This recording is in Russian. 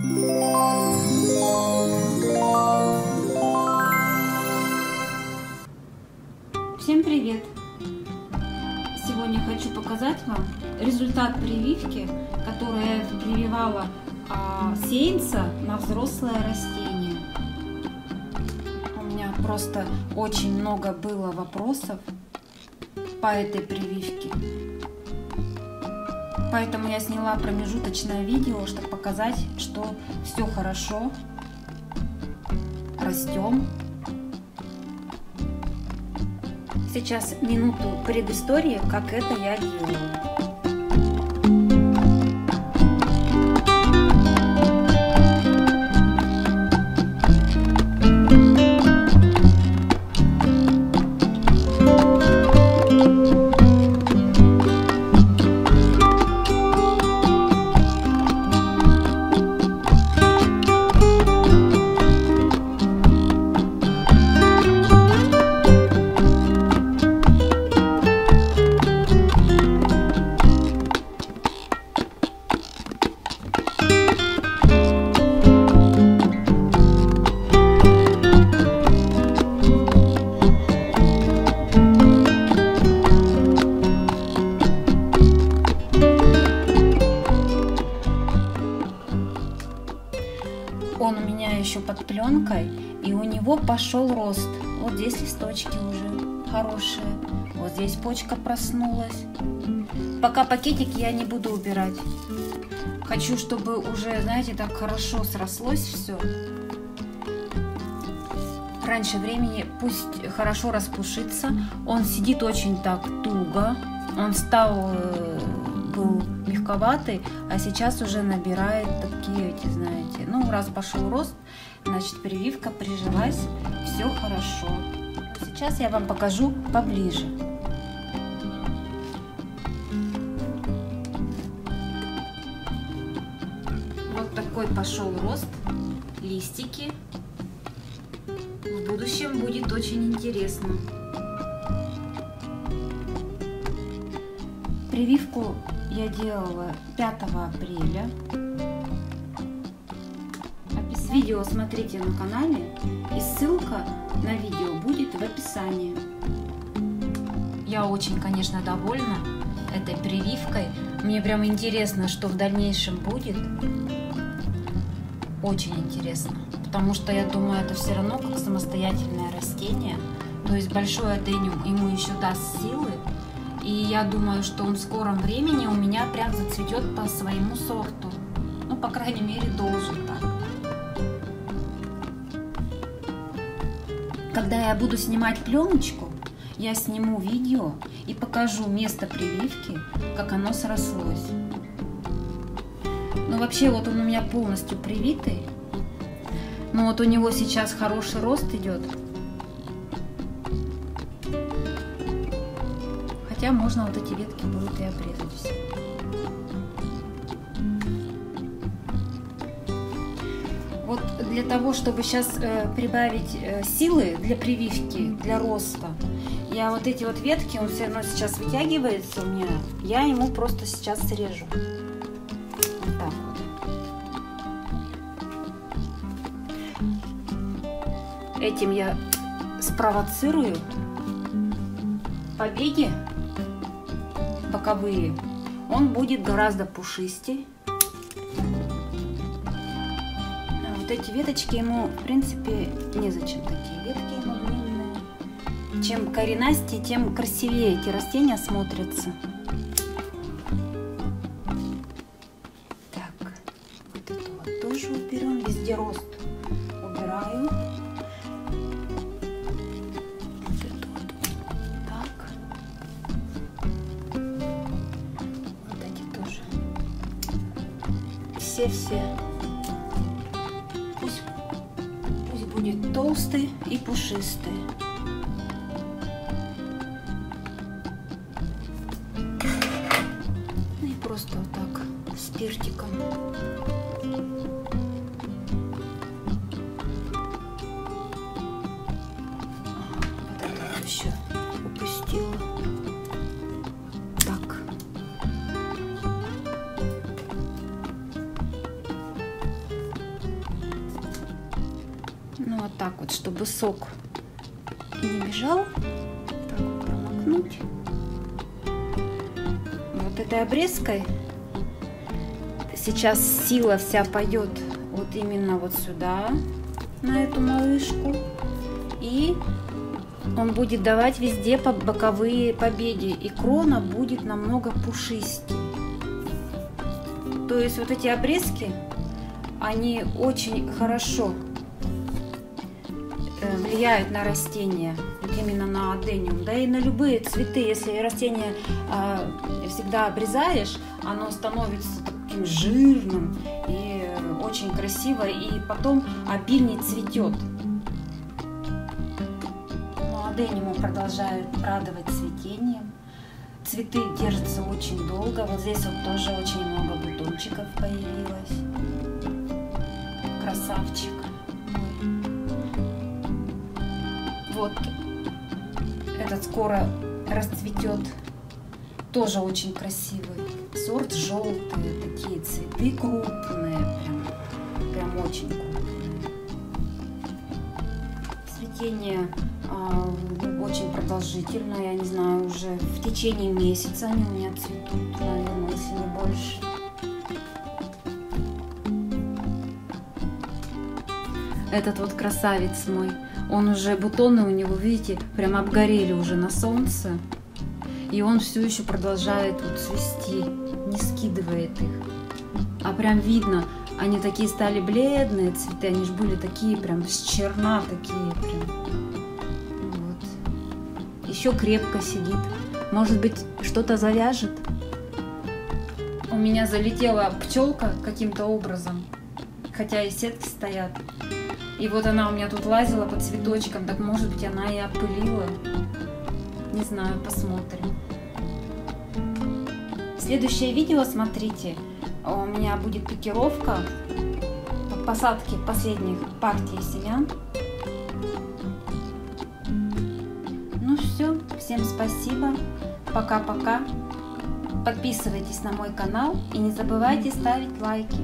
Всем привет! Сегодня хочу показать вам результат прививки, которую я прививала а, сеянца на взрослое растение. У меня просто очень много было вопросов по этой прививке. Поэтому я сняла промежуточное видео, чтобы показать, что все хорошо, растем. Сейчас минуту предыстории, как это я делаю. Он у меня еще под пленкой, и у него пошел рост. Вот здесь листочки уже хорошие. Вот здесь почка проснулась. Пока пакетики я не буду убирать. Хочу, чтобы уже, знаете, так хорошо срослось все. Раньше времени пусть хорошо распушится. Он сидит очень так туго. Он стал, э, был мягковатый, а сейчас уже набирает такие эти, знаете, ну, раз пошел рост, значит, прививка прижилась, все хорошо. Сейчас я вам покажу поближе. Вот такой пошел рост, листики. В будущем будет очень интересно. Прививку я делала 5 апреля. Видео смотрите на канале и ссылка на видео будет в описании. Я очень, конечно, довольна этой прививкой. Мне прям интересно, что в дальнейшем будет. Очень интересно. Потому что я думаю, это все равно как самостоятельное растение. То есть большой это ему еще даст силы. И я думаю, что он в скором времени у меня прям зацветет по своему сорту. Ну, по крайней мере, должен так. Когда я буду снимать пленочку, я сниму видео и покажу место прививки, как оно срослось. Ну, вообще, вот он у меня полностью привитый. Но вот у него сейчас хороший рост идет. Хотя можно вот эти ветки будет и обрезать все. Вот для того, чтобы сейчас э, прибавить э, силы для прививки, для роста, я вот эти вот ветки, он все равно сейчас вытягивается у меня, я ему просто сейчас срежу. Вот так вот. Этим я спровоцирую побеги боковые, он будет гораздо пушистее. А вот эти веточки ему, в принципе, незачем такие ветки ему длинные. Чем коренастее, тем красивее эти растения смотрятся. Так, вот это вот тоже уберем, везде рост убираю. Все-все. Пусть, пусть будет толстый и пушистый. Ну и просто вот так спиртиком. Вот вот так вот, чтобы сок не бежал. Так вот промокнуть. Вот этой обрезкой сейчас сила вся пойдет вот именно вот сюда, на эту малышку. И он будет давать везде боковые побеги. И крона будет намного пушистее. То есть вот эти обрезки, они очень хорошо влияют на растения, вот именно на адениум, да и на любые цветы. Если растение э, всегда обрезаешь, оно становится таким жирным и очень красиво, и потом обильнее цветет. Но адениумы продолжают радовать цветением. Цветы держатся очень долго. Вот здесь вот тоже очень много бутончиков появилось. Красавчик. Вот этот скоро расцветет. Тоже очень красивый. Сорт желтые, такие цветы крупные, прям, прям очень крупные. Цветение а, очень продолжительно, я не знаю, уже в течение месяца они у меня цветут, наверное, если не больше. Этот вот красавец мой, он уже, бутоны у него, видите, прям обгорели уже на солнце. И он все еще продолжает вот цвести, не скидывает их. А прям видно, они такие стали бледные цветы, они же были такие прям с черна такие прям. Вот. Еще крепко сидит. Может быть, что-то завяжет? У меня залетела пчелка каким-то образом, хотя и сетки стоят. И вот она у меня тут лазила по цветочкам, так может быть она и опылила. Не знаю, посмотрим. Следующее видео смотрите у меня будет пикировка посадки последних партий семян. Ну все, всем спасибо, пока-пока. Подписывайтесь на мой канал и не забывайте ставить лайки.